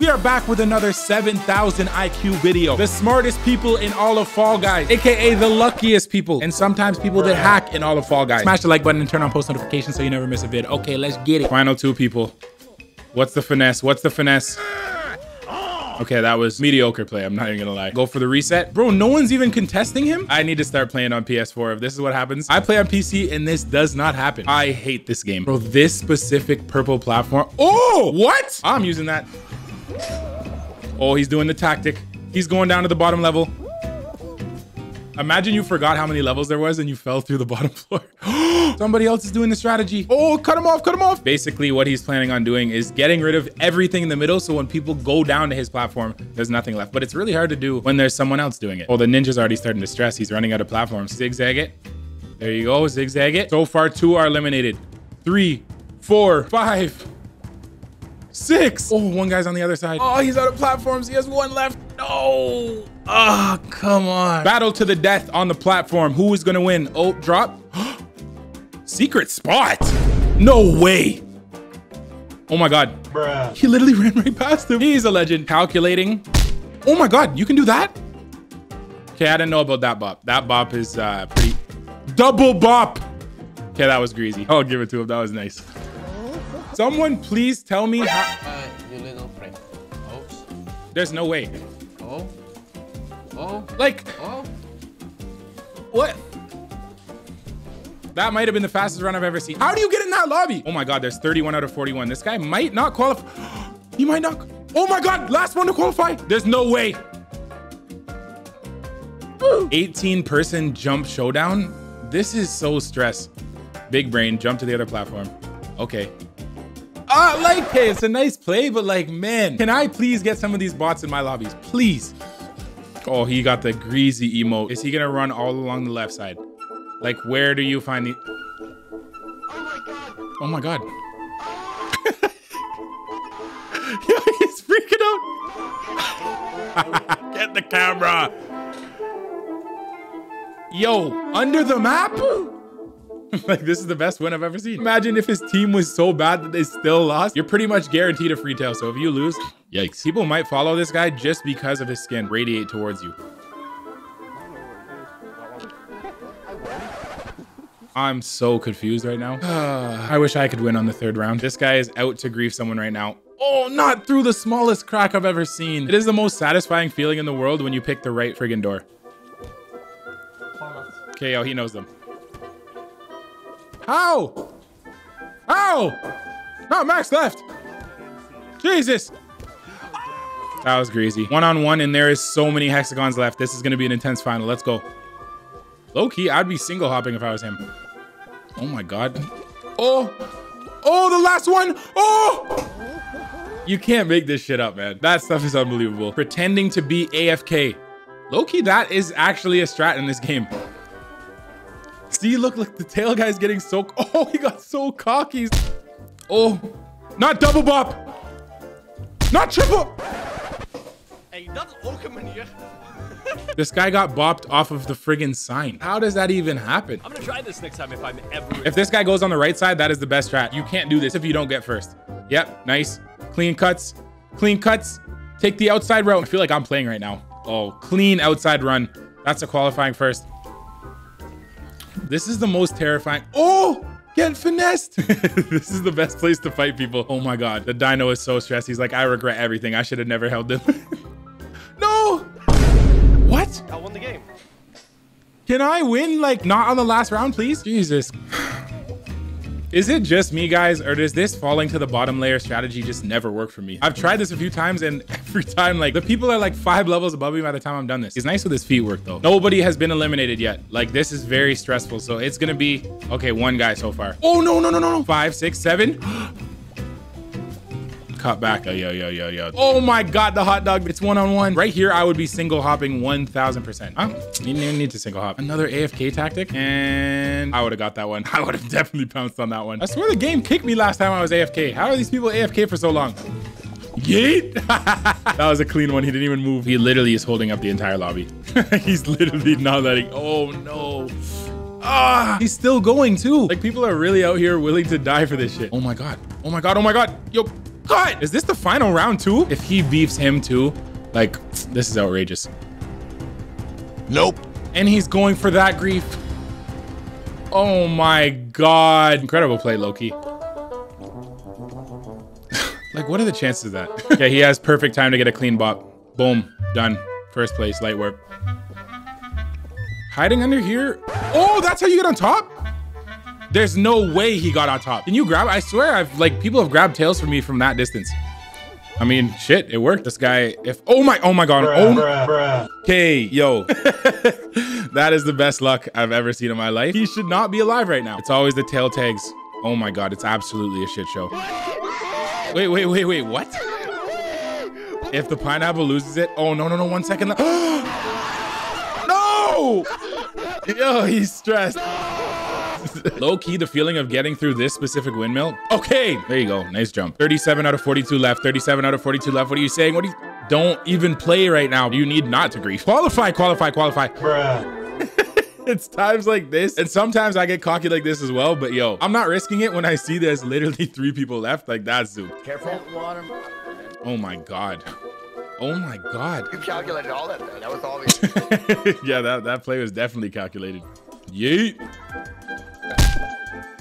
We are back with another 7,000 IQ video. The smartest people in all of Fall Guys, aka the luckiest people, and sometimes people that hack in all of Fall Guys. Smash the like button and turn on post notifications so you never miss a vid. Okay, let's get it. Final two people. What's the finesse? What's the finesse? Okay, that was mediocre play. I'm not even gonna lie. Go for the reset. Bro, no one's even contesting him. I need to start playing on PS4 if this is what happens. I play on PC and this does not happen. I hate this game. Bro, this specific purple platform. Oh, what? I'm using that. Oh, he's doing the tactic. He's going down to the bottom level. Imagine you forgot how many levels there was and you fell through the bottom floor. Somebody else is doing the strategy. Oh, cut him off, cut him off. Basically, what he's planning on doing is getting rid of everything in the middle so when people go down to his platform, there's nothing left. But it's really hard to do when there's someone else doing it. Oh, the ninja's already starting to stress. He's running out of platforms. Zigzag it. There you go, zigzag it. So far, two are eliminated. Three, four, five, six. Oh, one guy's on the other side. Oh, he's out of platforms. He has one left. No. Ah, oh, come on. Battle to the death on the platform. Who is gonna win? Oh, drop. Secret spot. No way. Oh my God. Bruh. He literally ran right past him. He's a legend. Calculating. Oh my God, you can do that? Okay, I didn't know about that bop. That bop is uh, pretty... Double bop. Okay, that was greasy. I'll give it to him. That was nice. Someone please tell me how... Uh, your little friend. Oops. There's no way. Oh. Oh. Like... Oh. What? That might have been the fastest run I've ever seen. How do you get in that lobby? Oh my God, there's 31 out of 41. This guy might not qualify. He might not. Oh my God, last one to qualify. There's no way. 18 person jump showdown. This is so stress. Big brain, jump to the other platform. Okay. Uh, like, hey, it's a nice play, but like, man, can I please get some of these bots in my lobbies? Please. Oh, he got the greasy emote. Is he gonna run all along the left side? Like, where do you find the... Oh my God. Oh my god. Yo, he's freaking out. Get the camera. Yo, under the map? like, this is the best win I've ever seen. Imagine if his team was so bad that they still lost. You're pretty much guaranteed a free tail. So if you lose, yikes. People might follow this guy just because of his skin radiate towards you. I'm so confused right now. I wish I could win on the third round. This guy is out to grief someone right now. Oh, not through the smallest crack I've ever seen. It is the most satisfying feeling in the world when you pick the right friggin' door. Okay, oh, he knows them. How? How? Not Max left. Jesus. That was greasy. One on one, and there is so many hexagons left. This is gonna be an intense final. Let's go. Low key, I'd be single hopping if I was him. Oh my God. Oh, oh, the last one. Oh, you can't make this shit up, man. That stuff is unbelievable. Pretending to be AFK. Low key, that is actually a strat in this game. See, look, look, the tail guy's getting so, oh, he got so cocky. Oh, not double bop. Not triple. Hey, that's ook een manier. this guy got bopped off of the friggin' sign. How does that even happen? I'm gonna try this next time if I'm ever. If this guy goes on the right side, that is the best strat. You can't do this if you don't get first. Yep, nice. Clean cuts, clean cuts. Take the outside route. I feel like I'm playing right now. Oh, clean outside run. That's a qualifying first. This is the most terrifying. Oh, get finessed. this is the best place to fight people. Oh my God. The dino is so stressed. He's like, I regret everything. I should have never held him. no. What? I won the game. Can I win, like, not on the last round, please? Jesus. Is it just me, guys, or does this falling to the bottom layer strategy just never work for me? I've tried this a few times, and every time, like, the people are like five levels above me by the time I'm done this. He's nice with his feet work, though. Nobody has been eliminated yet. Like, this is very stressful, so it's gonna be... Okay, one guy so far. Oh, no, no, no, no, no. Five, six, seven. cut back. Yo, yo, yo, yo, yo. Oh my God, the hot dog. It's one-on-one. Right here, I would be single hopping 1000%. Huh? You didn't need to single hop. Another AFK tactic. And I would have got that one. I would have definitely pounced on that one. I swear the game kicked me last time I was AFK. How are these people AFK for so long? Yeet! that was a clean one. He didn't even move. He literally is holding up the entire lobby. He's literally not letting. Oh no. Ah, he's still going too. Like people are really out here willing to die for this shit. Oh my God. Oh my God. Oh my God. Yo, Cut! Is this the final round too? If he beefs him too, like, this is outrageous. Nope. And he's going for that grief. Oh my God. Incredible play, Loki. like, what are the chances of that? okay, he has perfect time to get a clean bop. Boom. Done. First place, light warp. Hiding under here? Oh, that's how you get on top? There's no way he got on top. Can you grab? I swear, I've like people have grabbed tails from me from that distance. I mean, shit, it worked. This guy, if oh my, oh my god, oh my. Okay, yo, that is the best luck I've ever seen in my life. He should not be alive right now. It's always the tail tags. Oh my god, it's absolutely a shit show. Wait, wait, wait, wait, what? If the pineapple loses it, oh no, no, no, one second. no! Yo, he's stressed. Low key, the feeling of getting through this specific windmill. Okay, there you go. Nice jump. 37 out of 42 left. 37 out of 42 left. What are you saying? What are you? Don't even play right now. You need not to grief. Qualify, qualify, qualify. Bruh it's times like this. And sometimes I get cocky like this as well. But yo, I'm not risking it when I see there's literally three people left. Like that's Zoom. Careful. Water. Oh my God. Oh my God. You calculated all that though. That was all. yeah, that, that play was definitely calculated. Yeet.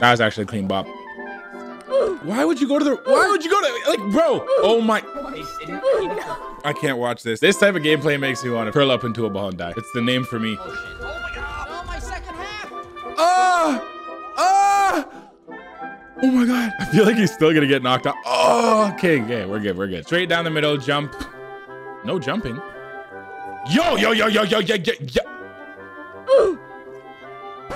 That was actually a clean bop. Why would you go to the? Why would you go to? Like, bro. Oh my. I can't watch this. This type of gameplay makes me want to curl up into a ball and die. It's the name for me. Oh, my second half. Ah! Ah! Oh my god. I feel like he's still gonna get knocked out. Oh, okay, okay. We're good. We're good. Straight down the middle, jump. No jumping. Yo, yo, yo, yo, yo, yo, yo, yo.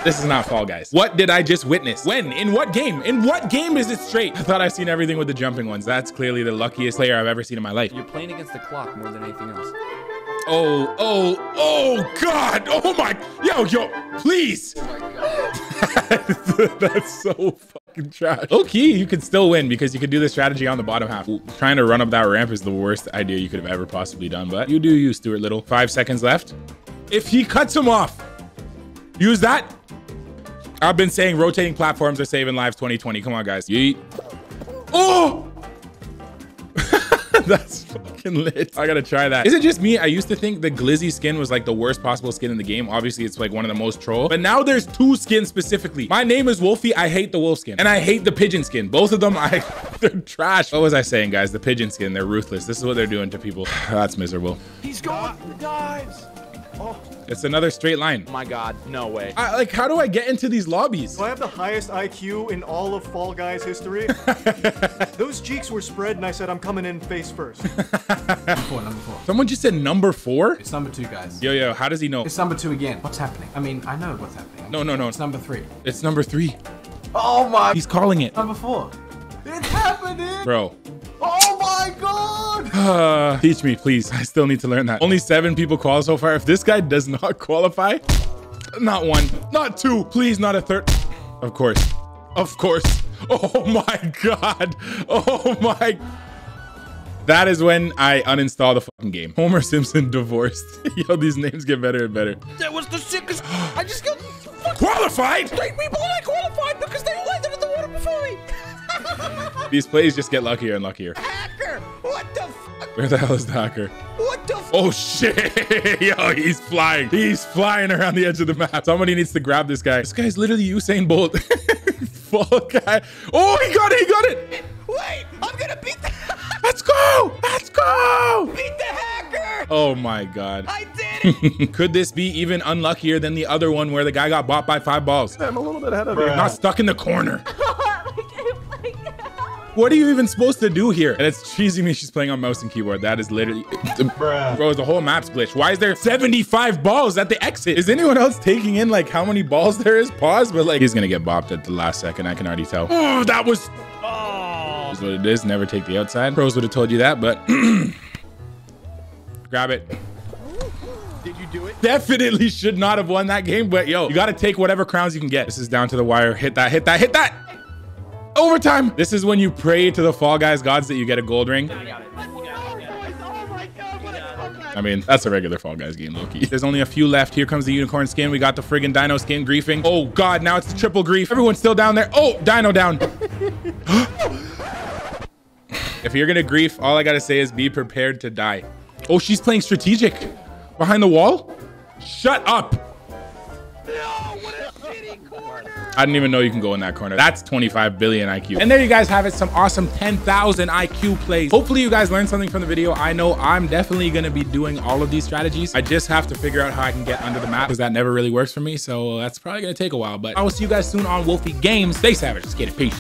This is not Fall Guys. What did I just witness? When? In what game? In what game is it straight? I thought I've seen everything with the jumping ones. That's clearly the luckiest player I've ever seen in my life. You're playing against the clock more than anything else. Oh, oh, oh, God. Oh my, yo, yo, please. Oh, my God. That's so fucking trash. Okay, you could still win because you could do the strategy on the bottom half. Trying to run up that ramp is the worst idea you could have ever possibly done, but you do you, Stuart Little. Five seconds left. If he cuts him off, use that. I've been saying rotating platforms are saving lives 2020. Come on, guys. Yeet. Oh! That's fucking lit. I gotta try that. Is it just me? I used to think the Glizzy skin was like the worst possible skin in the game. Obviously, it's like one of the most troll. But now there's two skins specifically. My name is Wolfie. I hate the wolf skin. And I hate the pigeon skin. Both of them, I they're trash. What was I saying, guys? The pigeon skin, they're ruthless. This is what they're doing to people. That's miserable. He's going for the dives. Oh. It's another straight line. Oh my god, no way. I, like, how do I get into these lobbies? Do I have the highest IQ in all of Fall Guys history? Those cheeks were spread, and I said I'm coming in face first. number Four, number four. Someone just said number four? It's number two, guys. Yo, yo, how does he know? It's number two again. What's happening? I mean, I know what's happening. No, no, no. It's number three. It's number three. Oh my. He's calling it. Number four. It's happening. Bro. Oh my god. Teach me, please. I still need to learn that. Only seven people qualify so far. If this guy does not qualify, not one, not two, please, not a third. Of course. Of course. Oh my God. Oh my. That is when I uninstall the fucking game. Homer Simpson divorced. Yo, these names get better and better. That was the sickest. I just got Qualified? three people that qualified because they landed in the water before me. These plays just get luckier and luckier. Hacker! What the? Where the hell is the hacker? What the fuck? Oh shit! Yo, he's flying. He's flying around the edge of the map. Somebody needs to grab this guy. This guy's literally Usain Bolt. Fall guy. Oh, he got it! He got it! Wait! I'm gonna beat the Let's go! Let's go! beat the hacker! Oh my god. I did it! Could this be even unluckier than the other one where the guy got bought by five balls? I'm a little bit ahead of you. Not stuck in the corner. What are you even supposed to do here? And it's cheesy me she's playing on mouse and keyboard. That is literally... Bro, the whole map's glitched. Why is there 75 balls at the exit? Is anyone else taking in like how many balls there is? Pause, but like he's gonna get bopped at the last second. I can already tell. Oh, that was... Oh. Is what it is. Never take the outside. Pros would have told you that, but... Grab it. Did you do it? Definitely should not have won that game, but yo, you gotta take whatever crowns you can get. This is down to the wire. Hit that, hit that, hit that! Overtime! This is when you pray to the Fall Guys gods that you get a gold ring. I mean, that's a regular Fall Guys game, Loki. There's only a few left. Here comes the unicorn skin. We got the friggin' dino skin griefing. Oh god, now it's the triple grief. Everyone's still down there. Oh, dino down. If you're gonna grief, all I gotta say is be prepared to die. Oh, she's playing strategic. Behind the wall? Shut up. I didn't even know you can go in that corner. That's 25 billion IQ. And there you guys have it. Some awesome 10,000 IQ plays. Hopefully you guys learned something from the video. I know I'm definitely to be doing all of these strategies. I just have to figure out how I can get under the map because that never really works for me. So that's probably to take a while, but I will see you guys soon on Wolfie Games. Stay savage. Let's get it. Peace.